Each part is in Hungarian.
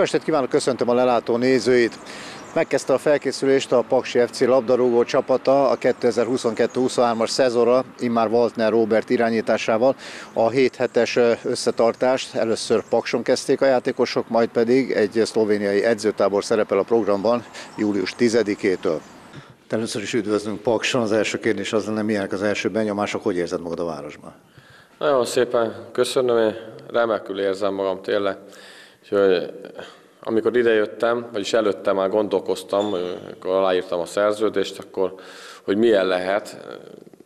Jó estét kívánok, köszöntöm a lelátó nézőit! Megkezdte a felkészülést a Paksi FC labdarúgó csapata a 2022-23-as szezonra, immár Waltner Robert irányításával. A 7 hetes összetartást először Pakson kezdték a játékosok, majd pedig egy szlovéniai edzőtábor szerepel a programban július 10-től. Először is üdvözlünk Pakson. Az első kérdés az lenne, milyenek az első benyomások, hogy érzed magad a városban? Nagyon szépen köszönöm, én remekül érzem magam tényleg. Úgyhogy amikor idejöttem, vagyis előtte már gondolkoztam, amikor aláírtam a szerződést, akkor hogy milyen lehet.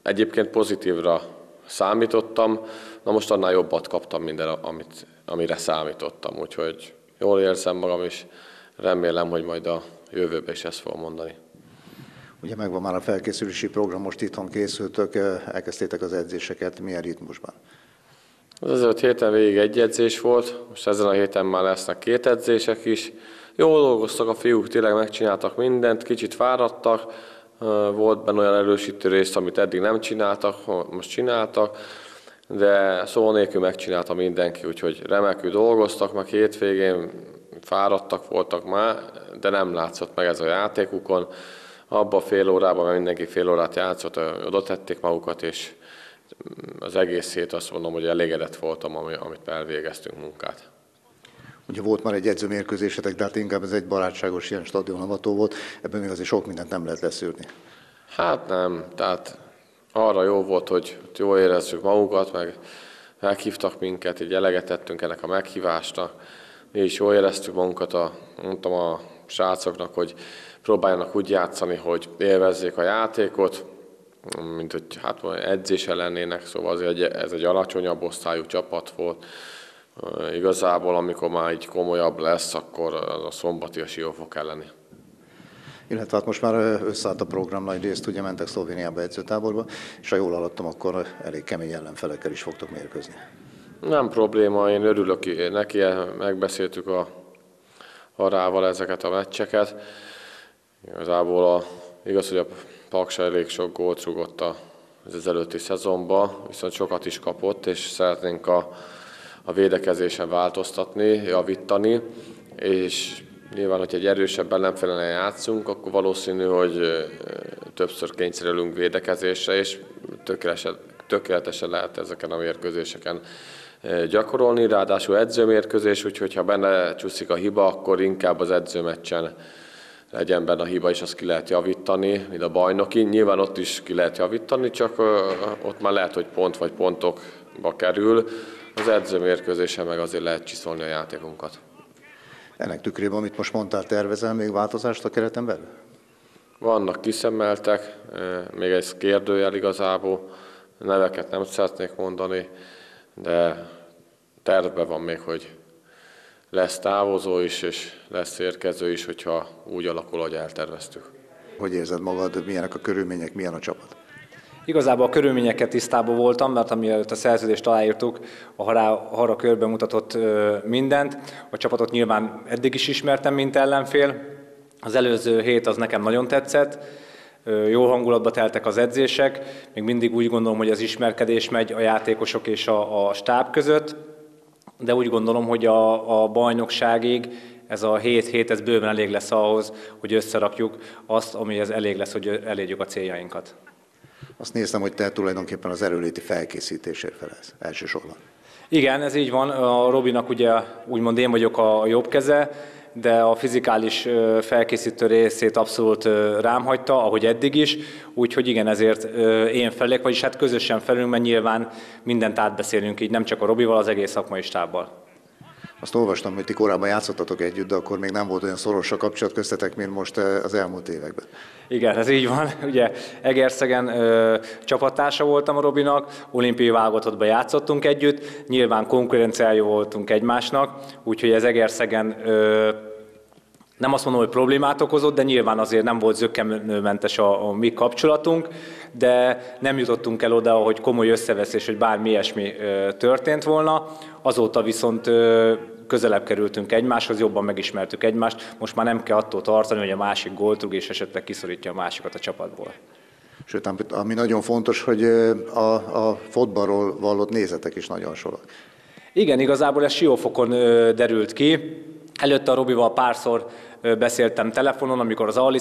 Egyébként pozitívra számítottam, na most annál jobbat kaptam minden, amit, amire számítottam. Úgyhogy jól érzem magam, és remélem, hogy majd a jövőben is ezt fogom mondani. Ugye megvan már a felkészülési program, most itthon készültök, elkezdtétek az edzéseket, milyen ritmusban? Az előtt héten végig egy edzés volt, most ezen a héten már lesznek két edzések is. Jól dolgoztak a fiúk, tényleg megcsináltak mindent, kicsit fáradtak, volt benne olyan erősítő rész, amit eddig nem csináltak, most csináltak, de szó nélkül megcsinálta mindenki, úgyhogy remekül dolgoztak, meg hétvégén fáradtak voltak már, de nem látszott meg ez a játékukon. Abba fél órában, mert mindenki fél órát játszott, oda tették magukat, és az egész hét azt mondom, hogy elégedett voltam, amit elvégeztünk munkát. Ugye volt már egy edzőmérkőzésetek, de hát inkább ez egy barátságos ilyen stadionavató volt, ebben még azért sok mindent nem lehet leszűrni. Hát nem, tehát arra jó volt, hogy jól érezzük magukat, meg meghívtak minket, így eleget tettünk ennek a meghívásnak. Mi is jól éreztük magunkat, a, mondtam a srácoknak, hogy próbáljanak úgy játszani, hogy élvezzék a játékot, mint hogy hát edzése lennének, szóval azért ez egy alacsonyabb osztályú csapat volt. Igazából, amikor már így komolyabb lesz, akkor az a szombati a Siófok elleni. Illetve hát most már összeállt a program nagy részt, ugye mentek Szlovéniába edzőtáborba, és ha jól hallottam, akkor elég kemény ellenfelekkel is fogtok mérkőzni. Nem probléma, én örülök neki, megbeszéltük a Harával ezeket a meccseket. Igazából a, igaz, hogy a Paksa elég sok gólt rúgott az előtti szezonban, viszont sokat is kapott, és szeretnénk a, a védekezésen változtatni, javítani, és nyilván, hogy egy erősebb ellenfelene játszunk, akkor valószínű, hogy többször kényszerülünk védekezésre, és tökéletesen, tökéletesen lehet ezeken a mérkőzéseken gyakorolni, ráadásul edzőmérkőzés, úgyhogy ha benne csúszik a hiba, akkor inkább az edzőmeccsen legyen benne a hiba, és azt ki lehet javítani, mint a bajnoki. Nyilván ott is ki lehet javítani, csak ott már lehet, hogy pont vagy pontokba kerül. Az edzőmérkőzésen meg azért lehet csiszolni a játékunkat. Ennek tükrében, amit most mondtál, tervezel még változást a kereten belül? Vannak kiszemeltek, még egy kérdőjel igazából, neveket nem szeretnék mondani, de tervben van még, hogy lesz távozó is, és lesz érkező is, hogyha úgy alakul, hogy elterveztük. Hogy érzed magad, milyenek a körülmények, milyen a csapat? Igazából a körülményeket tisztában voltam, mert amiatt a szerződést aláírtuk, a Hara, Hara körben mutatott mindent. A csapatot nyilván eddig is ismertem, mint ellenfél. Az előző hét az nekem nagyon tetszett. Jó hangulatba teltek az edzések. Még mindig úgy gondolom, hogy az ismerkedés megy a játékosok és a, a stáb között de úgy gondolom, hogy a, a bajnokságig ez a 7 hét, ez bőven elég lesz ahhoz, hogy összerakjuk azt, amihez elég lesz, hogy elérjük a céljainkat. Azt néztem, hogy te tulajdonképpen az erőléti felkészítésért felelsz elsősorban. Igen, ez így van. A Robinak ugye úgymond én vagyok a jobb keze, de a fizikális felkészítő részét abszolút rám hagyta, ahogy eddig is, úgyhogy igen, ezért én felek, vagyis hát közösen felünk, mert nyilván mindent átbeszélünk így, nem csak a Robival, az egész szakmai stábbal. Azt olvastam, hogy ti korábban játszottatok együtt, de akkor még nem volt olyan szoros a kapcsolat köztetek, mint most az elmúlt években. Igen, ez így van. Ugye Egerszegen ö, csapattársa voltam a Robinak, olimpiai válogatottban játszottunk együtt, nyilván konkurenciája voltunk egymásnak, úgyhogy ez Egerszegen ö, nem azt mondom, hogy problémát okozott, de nyilván azért nem volt zöggenőmentes a, a mi kapcsolatunk, de nem jutottunk el oda, hogy komoly összeveszés, hogy bármi ilyesmi ö, történt volna. Azóta viszont ö, közelebb kerültünk egymáshoz, jobban megismertük egymást, most már nem kell attól tartani, hogy a másik gólt rúg, és esetleg kiszorítja a másikat a csapatból. Sőt, ami nagyon fontos, hogy a, a fotbalról vallott nézetek is nagyon sorok. Igen, igazából ez Siófokon derült ki, Előtte a Robival párszor beszéltem telefonon, amikor az A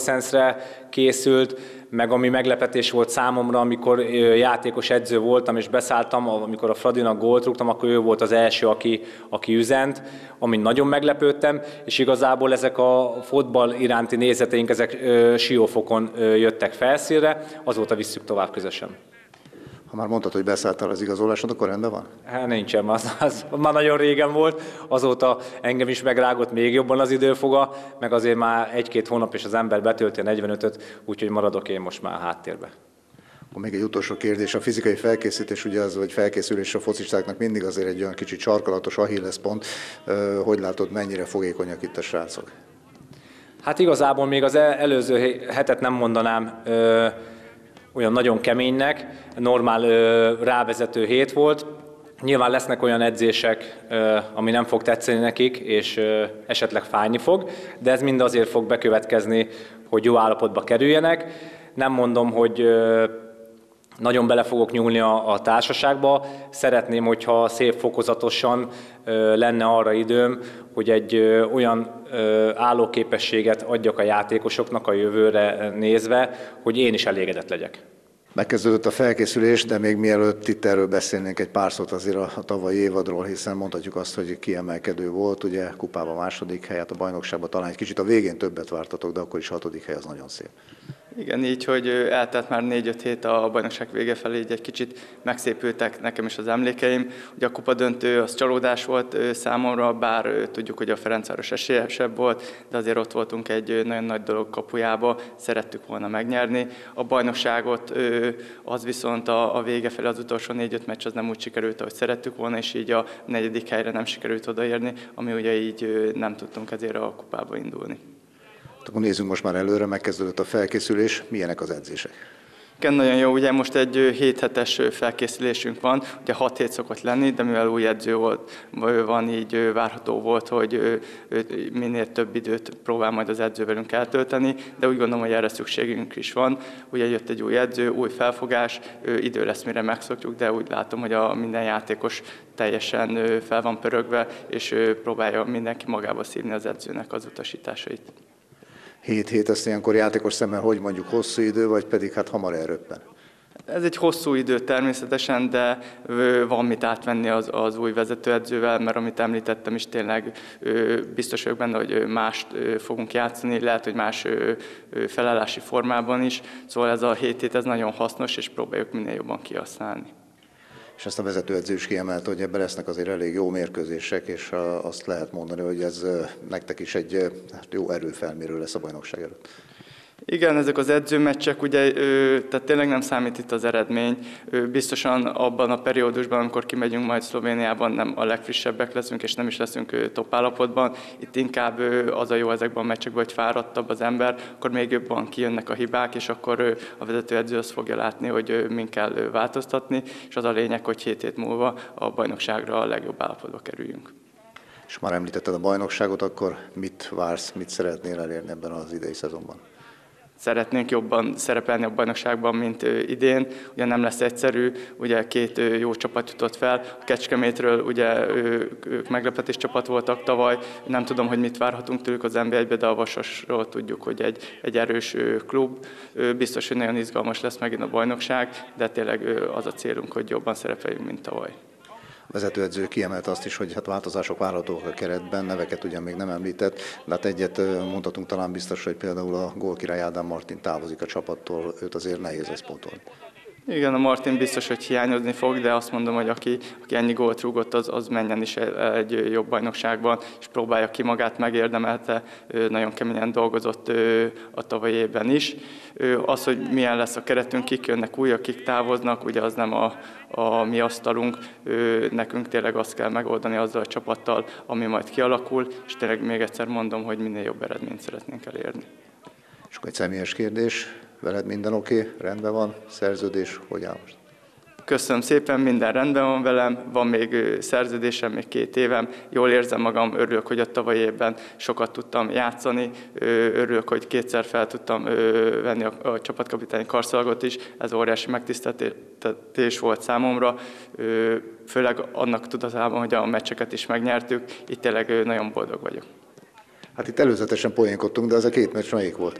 készült, meg ami meglepetés volt számomra, amikor játékos edző voltam, és beszálltam, amikor a Fradinak gólt rúgtam, akkor ő volt az első, aki, aki üzent, amin nagyon meglepődtem, és igazából ezek a fotball iránti nézeteink, ezek siófokon jöttek felszínre, azóta visszük tovább közösen. Ha már mondtad, hogy beszálltál az igazolásod, akkor rendben van? Hát nincsen, az, az már nagyon régen volt, azóta engem is megrágott még jobban az időfoga, meg azért már egy-két hónap és az ember betölti a 45-öt, úgyhogy maradok én most már a háttérbe. Akkor még egy utolsó kérdés. A fizikai felkészítés, ugye az, hogy felkészülés a focistáknak mindig azért egy olyan kicsit sarkalatos Achilles pont. Hogy látod, mennyire fogékonyak itt a srácok? Hát igazából még az előző hetet nem mondanám olyan nagyon keménynek, normál rávezető hét volt. Nyilván lesznek olyan edzések, ami nem fog tetszeni nekik, és esetleg fájni fog, de ez mind azért fog bekövetkezni, hogy jó állapotba kerüljenek. Nem mondom, hogy nagyon bele fogok nyúlni a, a társaságba. Szeretném, hogyha szép fokozatosan ö, lenne arra időm, hogy egy ö, olyan ö, állóképességet adjak a játékosoknak a jövőre nézve, hogy én is elégedett legyek. Megkezdődött a felkészülés, de még mielőtt itt erről beszélnénk egy pár szót azért a, tavalyi évadról, hiszen mondhatjuk azt, hogy kiemelkedő volt, ugye kupában második helyet, a bajnokságban talán egy kicsit a végén többet vártatok, de akkor is hatodik hely az nagyon szép. Igen, így, hogy eltelt már négy-öt hét a bajnokság vége felé, így egy kicsit megszépültek nekem is az emlékeim. Ugye a kupa döntő az csalódás volt számomra, bár tudjuk, hogy a Ferencváros esélyesebb volt, de azért ott voltunk egy nagyon nagy dolog kapujába, szerettük volna megnyerni. A bajnokságot az viszont a, a vége felé az utolsó négy-öt meccs az nem úgy sikerült, ahogy szerettük volna, és így a negyedik helyre nem sikerült odaérni, ami ugye így nem tudtunk ezért a kupába indulni. Akkor nézzünk most már előre, megkezdődött a felkészülés. Milyenek az edzések? Igen, nagyon jó. Ugye most egy 7 hetes felkészülésünk van, ugye 6 hét szokott lenni, de mivel új edző volt, van, így várható volt, hogy minél több időt próbál majd az edző velünk eltölteni, de úgy gondolom, hogy erre szükségünk is van. Ugye jött egy új edző, új felfogás, idő lesz, mire megszokjuk, de úgy látom, hogy a minden játékos teljesen fel van pörögve, és próbálja mindenki magába szívni az edzőnek az utasításait. 7 hét, ezt ilyenkor játékos szemmel hogy mondjuk hosszú idő, vagy pedig hát hamar elröppen? Ez egy hosszú idő természetesen, de van mit átvenni az, az új vezetőedzővel, mert amit említettem is tényleg biztos vagyok benne, hogy mást fogunk játszani, lehet, hogy más felállási formában is. Szóval ez a hét hét ez nagyon hasznos, és próbáljuk minél jobban kihasználni és ezt a vezetőedző is kiemelte, hogy ebben lesznek azért elég jó mérkőzések, és azt lehet mondani, hogy ez nektek is egy hát jó erőfelmérő lesz a bajnokság előtt. Igen, ezek az edzőmeccsek, ugye, tehát tényleg nem számít itt az eredmény. Biztosan abban a periódusban, amikor kimegyünk majd Szlovéniában, nem a legfrissebbek leszünk, és nem is leszünk top állapotban. Itt inkább az a jó ezekben a meccsekben, hogy fáradtabb az ember, akkor még jobban kijönnek a hibák, és akkor a vezetőedző azt fogja látni, hogy min kell változtatni, és az a lényeg, hogy hét hét múlva a bajnokságra a legjobb állapotba kerüljünk. És már említetted a bajnokságot, akkor mit vársz, mit szeretnél elérni ebben az idei szezonban? Szeretnénk jobban szerepelni a bajnokságban, mint idén. Ugye nem lesz egyszerű, ugye két jó csapat jutott fel. A Kecskemétről ugye ők meglepetés csapat voltak tavaly, nem tudom, hogy mit várhatunk tőlük az NB1-be, de a Vasasról tudjuk, hogy egy, egy erős klub. Biztos, hogy nagyon izgalmas lesz megint a bajnokság, de tényleg az a célunk, hogy jobban szerepeljünk, mint tavaly vezetőedző kiemelte azt is, hogy hát változások várhatók a keretben, neveket ugyan még nem említett, de hát egyet mondhatunk talán biztos, hogy például a gólkirály Ádám Martin távozik a csapattól, őt azért nehéz ezt pontolni. Igen, a Martin biztos, hogy hiányozni fog, de azt mondom, hogy aki, aki ennyi gólt rúgott, az, az menjen is egy jobb bajnokságban, és próbálja ki magát, megérdemelte, nagyon keményen dolgozott a tavalyi évben is. Az, hogy milyen lesz a keretünk, kik jönnek új, kik távoznak, ugye az nem a, a mi asztalunk, nekünk tényleg azt kell megoldani azzal a csapattal, ami majd kialakul, és tényleg még egyszer mondom, hogy minél jobb eredményt szeretnénk elérni. És akkor egy személyes kérdés, veled minden oké, okay, rendben van, szerződés, hogy áll most? Köszönöm szépen, minden rendben van velem, van még szerződésem, még két évem, jól érzem magam, örülök, hogy a tavalyi évben sokat tudtam játszani, örülök, hogy kétszer fel tudtam venni a, a csapatkapitányi karszalagot is, ez óriási megtiszteltetés volt számomra, főleg annak tudatában, hogy a meccseket is megnyertük, itt tényleg nagyon boldog vagyok. Hát itt előzetesen poénkodtunk, de az a két meccs melyik volt?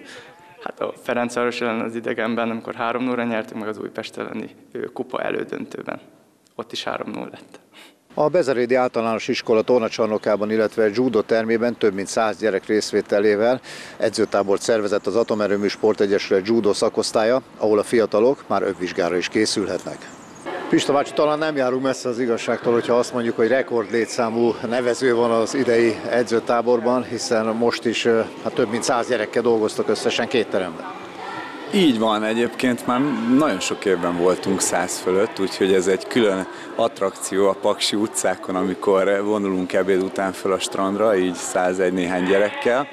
Hát a Ferencváros ellen az idegenben, amikor 3 0 nyertünk, meg az Újpest elleni kupa elődöntőben. Ott is 3-0 lett. A Bezerédi Általános Iskola tornacsarnokában, illetve judo termében több mint 100 gyerek részvételével edzőtábort szervezett az Atomerőmű Sportegyesület judo szakosztálya, ahol a fiatalok már övvizsgára is készülhetnek. Pista bácsi, talán nem járunk messze az igazságtól, hogyha azt mondjuk, hogy rekord létszámú nevező van az idei edzőtáborban, hiszen most is hát több mint száz gyerekkel dolgoztak összesen két teremben. Így van, egyébként már nagyon sok évben voltunk száz fölött, úgyhogy ez egy külön attrakció a Paksi utcákon, amikor vonulunk ebéd után föl a strandra, így 101 néhány gyerekkel.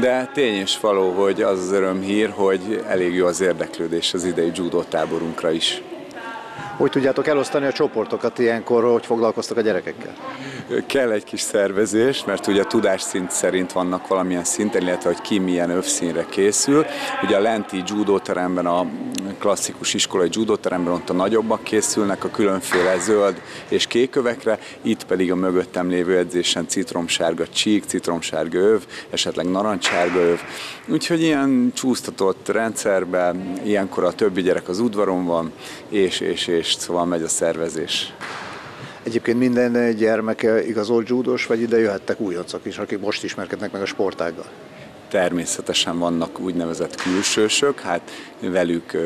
De tény és való, hogy az az örömhír, hogy elég jó az érdeklődés az idei judo táborunkra is. Hogy tudjátok elosztani a csoportokat ilyenkor, hogy foglalkoztok a gyerekekkel? Kell egy kis szervezés, mert ugye a tudásszint szerint vannak valamilyen szinten, illetve hogy ki milyen övszínre készül. Ugye a lenti judóteremben, a klasszikus iskolai judóteremben ott a nagyobbak készülnek a különféle zöld és kékövekre, itt pedig a mögöttem lévő edzésen citromsárga csík, citromsárga öv, esetleg narancssárga öv. Úgyhogy ilyen csúsztatott rendszerben, ilyenkor a többi gyerek az udvaron van, és, és, és szóval megy a szervezés. Egyébként minden gyermek igazolt judós, vagy ide jöhettek újoncok is, akik most ismerkednek meg a sportággal? Természetesen vannak úgynevezett külsősök, hát velük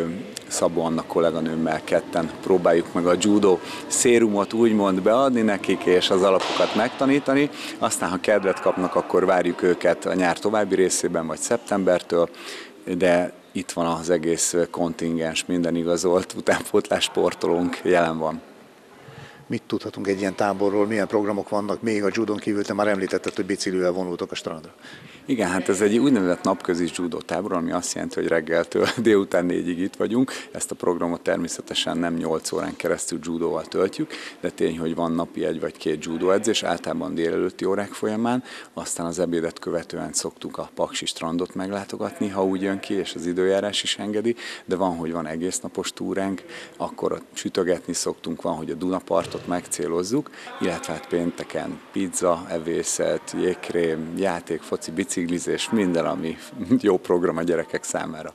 Szabó Anna kolléganőmmel ketten próbáljuk meg a judo szérumot úgymond beadni nekik, és az alapokat megtanítani. Aztán, ha kedvet kapnak, akkor várjuk őket a nyár további részében, vagy szeptembertől, de itt van az egész kontingens, minden igazolt utánpótlás sportolónk jelen van. Mit tudhatunk egy ilyen táborról, milyen programok vannak még a judon kívül, te már említetted, hogy biciklivel vonultok a strandra. Igen, hát ez egy úgynevezett napközi judo tábor, ami azt jelenti, hogy reggeltől délután négyig itt vagyunk. Ezt a programot természetesen nem 8 órán keresztül judóval töltjük, de tény, hogy van napi egy vagy két judo edzés, általában délelőtti órák folyamán, aztán az ebédet követően szoktuk a Paksi strandot meglátogatni, ha úgy jön ki, és az időjárás is engedi, de van, hogy van egész napos túránk, akkor sütögetni szoktunk, van, hogy a Dunapartot megcélozzuk, illetve hát pénteken pizza, evészet, jégkrém, játék, foci, bicikli, biciklizés, minden, ami jó program a gyerekek számára.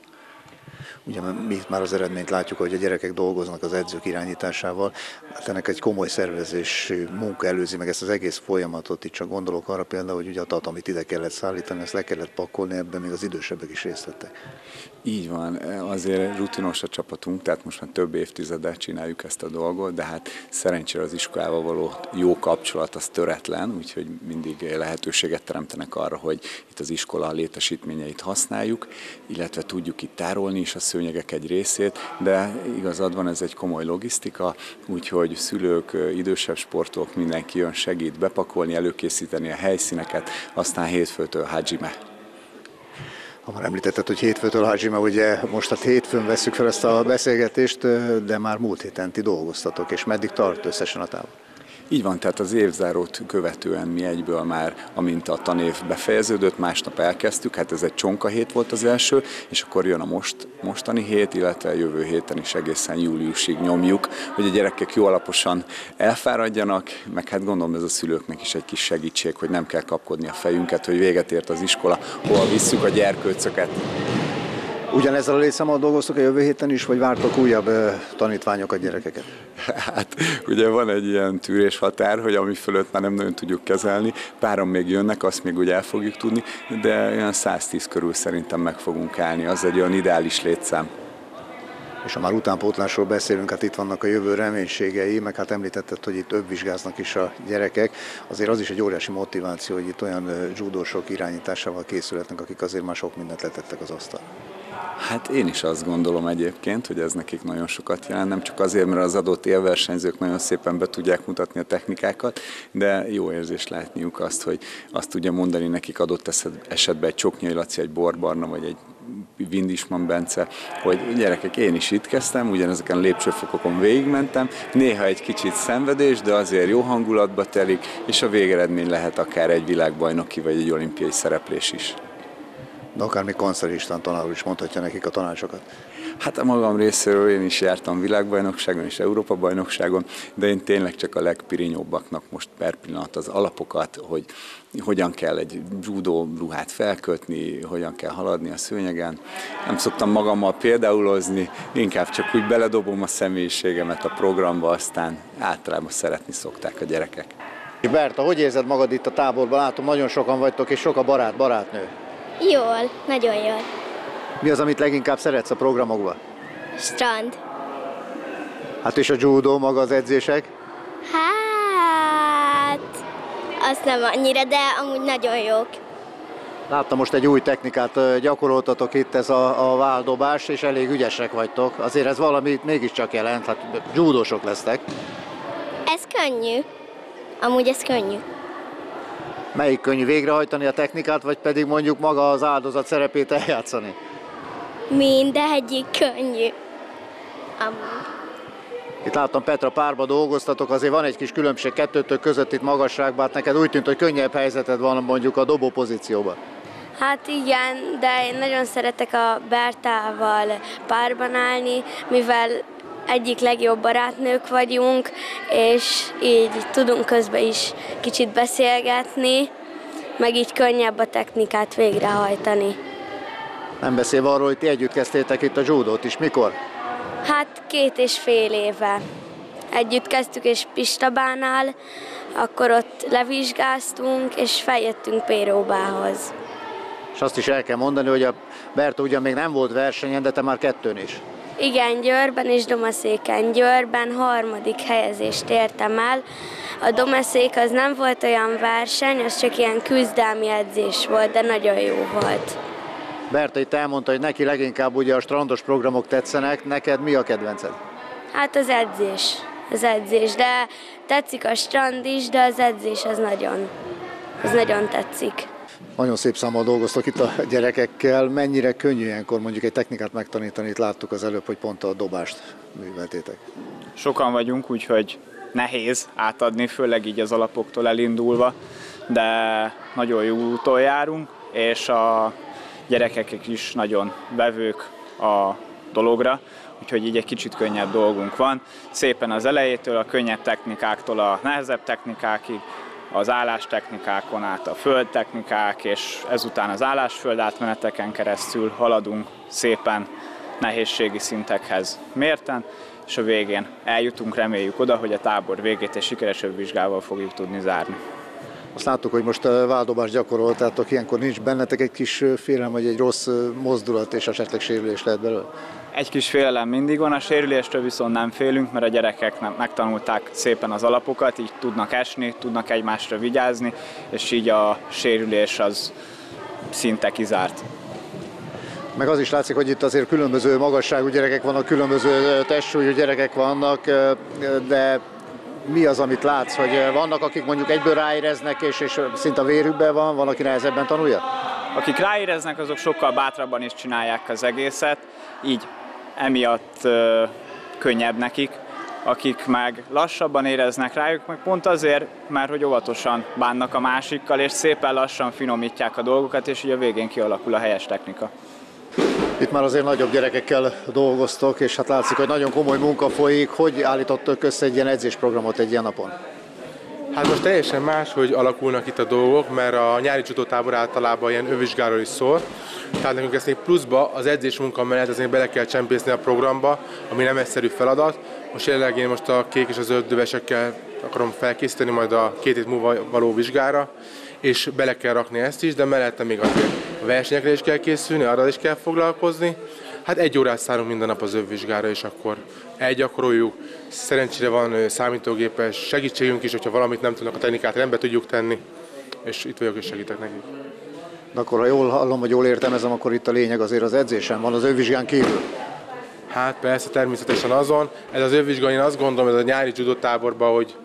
Ugye mi már az eredményt látjuk, hogy a gyerekek dolgoznak az edzők irányításával. Hát ennek egy komoly szervezés munka előzi meg ezt az egész folyamatot. Itt csak gondolok arra például, hogy ugye a amit ide kellett szállítani, ezt le kellett pakolni, ebben még az idősebbek is részt vettek. Így van, azért rutinos a csapatunk, tehát most már több évtizedet csináljuk ezt a dolgot, de hát szerencsére az iskolával való jó kapcsolat az töretlen, úgyhogy mindig lehetőséget teremtenek arra, hogy itt az iskola létesítményeit használjuk, illetve tudjuk itt tárolni is a szőnyegek egy részét, de igazad van, ez egy komoly logisztika, úgyhogy szülők, idősebb sportok, mindenki jön, segít bepakolni, előkészíteni a helyszíneket, aztán hétfőtől Hajime ha már említetted, hogy hétfőtől Hajima, ugye most a hétfőn veszük fel ezt a beszélgetést, de már múlt héten ti dolgoztatok, és meddig tart összesen a tábor? Így van, tehát az évzárót követően mi egyből már, amint a tanév befejeződött, másnap elkezdtük, hát ez egy csonka hét volt az első, és akkor jön a most, mostani hét, illetve a jövő héten is egészen júliusig nyomjuk, hogy a gyerekek jó alaposan elfáradjanak, meg hát gondolom ez a szülőknek is egy kis segítség, hogy nem kell kapkodni a fejünket, hogy véget ért az iskola, hol visszük a gyerkőcöket. Ugyanezzel a létszámmal dolgoztok a jövő héten is, vagy vártok újabb tanítványokat, gyerekeket? Hát ugye van egy ilyen tűrés határ, hogy ami fölött már nem nagyon tudjuk kezelni. Páran még jönnek, azt még úgy el fogjuk tudni, de olyan 110 körül szerintem meg fogunk állni. Az egy olyan ideális létszám. És ha már utánpótlásról beszélünk, hát itt vannak a jövő reménységei, meg hát említetted, hogy itt vizsgáznak is a gyerekek. Azért az is egy óriási motiváció, hogy itt olyan judósok irányításával készületnek, akik azért már sok mindent letettek az asztal. Hát én is azt gondolom egyébként, hogy ez nekik nagyon sokat jelent, nem csak azért, mert az adott élversenyzők nagyon szépen be tudják mutatni a technikákat, de jó érzés látniuk azt, hogy azt tudja mondani nekik adott esetben egy Csoknyai Laci, egy Borbarna vagy egy Vindisman Bence, hogy gyerekek, én is itt kezdtem, ugyanezeken a lépcsőfokokon végigmentem, néha egy kicsit szenvedés, de azért jó hangulatba telik, és a végeredmény lehet akár egy világbajnoki vagy egy olimpiai szereplés is. De akár még Kancler István tanár is mondhatja nekik a tanácsokat. Hát a magam részéről én is jártam világbajnokságon és Európa-bajnokságon, de én tényleg csak a legpirinyóbbaknak most per pillanat az alapokat, hogy hogyan kell egy judó ruhát felkötni, hogyan kell haladni a szőnyegen. Nem szoktam magammal példáulozni, inkább csak úgy beledobom a személyiségemet a programba, aztán általában szeretni szokták a gyerekek. Berta, hogy érzed magad itt a táborban? Látom, nagyon sokan vagytok, és sok a barát, barátnő. Jól, nagyon jól. Mi az, amit leginkább szeretsz a programokban? Strand. Hát és a judo, maga az edzések? Hát, azt nem annyira, de amúgy nagyon jók. Láttam most egy új technikát, gyakoroltatok itt, ez a, a váldobás, és elég ügyesek vagytok. Azért ez valami mégiscsak jelent, hát judósok lesztek. Ez könnyű. Amúgy ez könnyű. Melyik könnyű végrehajtani a technikát, vagy pedig mondjuk maga az áldozat szerepét eljátszani? Mindegyik könnyű. Amúgy. Itt láttam Petra párba dolgoztatok, azért van egy kis különbség kettőtök között itt magasságban, hát neked úgy tűnt, hogy könnyebb helyzeted van mondjuk a dobó pozícióban. Hát igen, de én nagyon szeretek a Bertával párban állni, mivel egyik legjobb barátnők vagyunk, és így tudunk közben is kicsit beszélgetni, meg így könnyebb a technikát végrehajtani. Nem beszélve arról, hogy ti együtt kezdtétek itt a judót is. Mikor? Hát két és fél éve. Együtt kezdtük és Pistabánál, akkor ott levizsgáztunk, és feljöttünk Péróbához. És azt is el kell mondani, hogy a Berta ugyan még nem volt versenyen, de te már kettőn is. Igen, Győrben és Domaszéken. Győrben harmadik helyezést értem el. A Domaszék az nem volt olyan verseny, az csak ilyen küzdelmi edzés volt, de nagyon jó volt. Berta itt elmondta, hogy neki leginkább ugye a strandos programok tetszenek, neked mi a kedvenced? Hát az edzés, az edzés, de tetszik a strand is, de az edzés az nagyon, az nagyon tetszik. Nagyon szép számmal dolgoztok itt a gyerekekkel. Mennyire könnyű ilyenkor mondjuk egy technikát megtanítani? Itt láttuk az előbb, hogy pont a dobást műveltétek. Sokan vagyunk, úgyhogy nehéz átadni, főleg így az alapoktól elindulva, de nagyon jó úton járunk, és a gyerekek is nagyon vevők a dologra, úgyhogy így egy kicsit könnyebb dolgunk van. Szépen az elejétől, a könnyebb technikáktól a nehezebb technikákig, az állástechnikákon át a földtechnikák, és ezután az állásföld átmeneteken keresztül haladunk szépen nehézségi szintekhez mérten, és a végén eljutunk, reméljük oda, hogy a tábor végét egy sikeresebb vizsgával fogjuk tudni zárni. Azt láttuk, hogy most váldobást gyakoroltátok, ilyenkor nincs bennetek egy kis félelem, vagy egy rossz mozdulat, és esetleg sérülés lehet belőle? Egy kis félelem mindig van, a sérüléstől viszont nem félünk, mert a gyerekek nem, megtanulták szépen az alapokat, így tudnak esni, tudnak egymásra vigyázni, és így a sérülés az szinte kizárt. Meg az is látszik, hogy itt azért különböző magasságú gyerekek vannak, különböző testsúlyú gyerekek vannak, de mi az, amit látsz, hogy vannak, akik mondjuk egyből ráéreznek, és, és szinte a vérükben van, van, aki nehezebben tanulja? Akik ráéreznek, azok sokkal bátrabban is csinálják az egészet, így emiatt könnyebb nekik. Akik meg lassabban éreznek rájuk, meg pont azért, mert hogy óvatosan bánnak a másikkal, és szépen lassan finomítják a dolgokat, és ugye a végén kialakul a helyes technika. Itt már azért nagyobb gyerekekkel dolgoztok, és hát látszik, hogy nagyon komoly munka folyik. Hogy állítottok össze egy ilyen edzésprogramot egy ilyen napon? Hát most teljesen más, hogy alakulnak itt a dolgok, mert a nyári csutótábor általában ilyen övizsgáról is szól. Tehát nekünk ezt még pluszba az edzés munka mellett azért bele kell csempészni a programba, ami nem egyszerű feladat. Most jelenleg én most a kék és a zöld dövesekkel akarom felkészíteni majd a két hét múlva való vizsgára, és bele kell rakni ezt is, de mellette még azért a versenyekre is kell készülni, arra is kell foglalkozni. Hát egy órát szárunk minden nap az övvizsgára, és akkor elgyakoroljuk. Szerencsére van számítógépes segítségünk is, hogyha valamit nem tudnak a technikát rendbe tudjuk tenni, és itt vagyok és segítek nekik. De akkor, ha jól hallom, vagy jól értelmezem, akkor itt a lényeg azért az edzésen van, az övvizsgán kívül. Hát persze, természetesen azon. Ez az övvizsga, én azt gondolom, ez a nyári táborban, hogy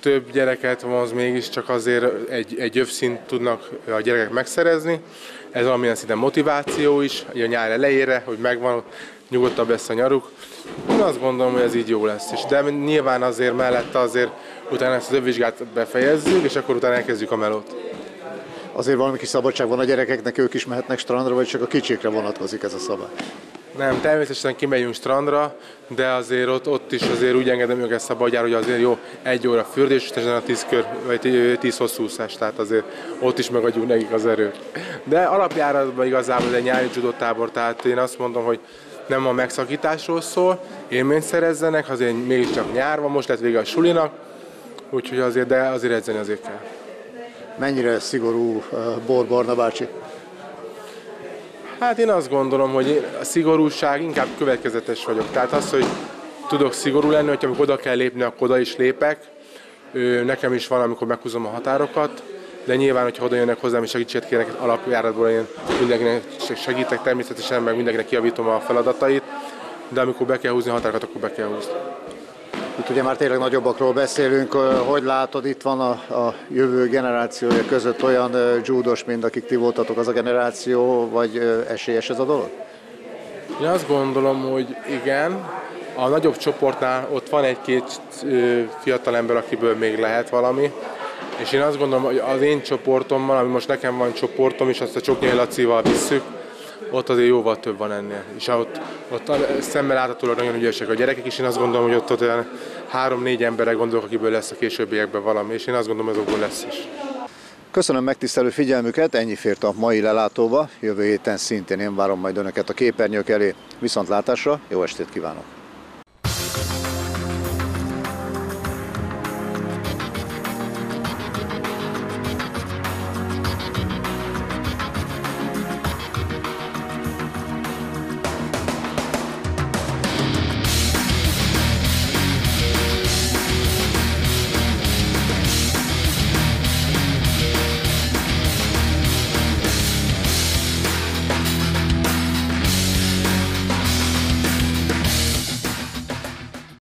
több gyereket vonz mégiscsak azért egy, egy övszint tudnak a gyerekek megszerezni. Ez valamilyen szinten motiváció is, a nyár elejére, hogy megvan, nyugodtabb lesz a nyaruk. Én azt gondolom, hogy ez így jó lesz. És de nyilván azért mellette azért utána ezt az övvizsgát befejezzük, és akkor utána elkezdjük a melót. azért valami kis szabadság van a gyerekeknek, ők is mehetnek strandra, vagy csak a kicsikre vonatkozik ez a szabály? Nem, természetesen kimegyünk strandra, de azért ott, ott is azért úgy engedem őket szabadjára, hogy azért jó egy óra fürdés, és a tíz kör, vagy tíz hosszúszás, tehát azért ott is megadjuk nekik az erőt. De alapjáratban igazából egy nyári tábor, tehát én azt mondom, hogy nem a megszakításról szól, élményt szerezzenek, azért mégiscsak nyár van, most lett vége a sulinak, úgyhogy azért, de azért edzeni azért kell. Mennyire szigorú Bor Barna bácsi? Hát én azt gondolom, hogy a szigorúság inkább következetes vagyok. Tehát az, hogy tudok szigorú lenni, hogy amikor oda kell lépni, akkor oda is lépek. Nekem is van, amikor meghúzom a határokat, de nyilván, hogyha oda jönnek hozzám és segítséget kérnek alapjáratból, én mindenkinek segítek természetesen, meg mindenkinek kiavítom a feladatait, de amikor be kell húzni a határokat, akkor be kell húzni. Itt ugye már tényleg nagyobbakról beszélünk, hogy látod, itt van a, a jövő generációja között olyan judos, mint akik ti voltatok az a generáció, vagy esélyes ez a dolog? Én azt gondolom, hogy igen. A nagyobb csoportnál ott van egy-két fiatal ember, akiből még lehet valami, és én azt gondolom, hogy az én csoportommal, ami most nekem van csoportom, és azt a Csoknyai Lacival visszük, ott azért jóval több van ennél. És ott, ott szemmel láthatólag nagyon ügyesek a gyerekek, és én azt gondolom, hogy ott, ott olyan három-négy emberre gondolok, akiből lesz a későbbiekben valami, és én azt gondolom, azokból lesz is. Köszönöm megtisztelő figyelmüket, ennyi fért a mai lelátóba. Jövő héten szintén én várom majd Önöket a képernyők elé. Viszontlátásra, jó estét kívánok!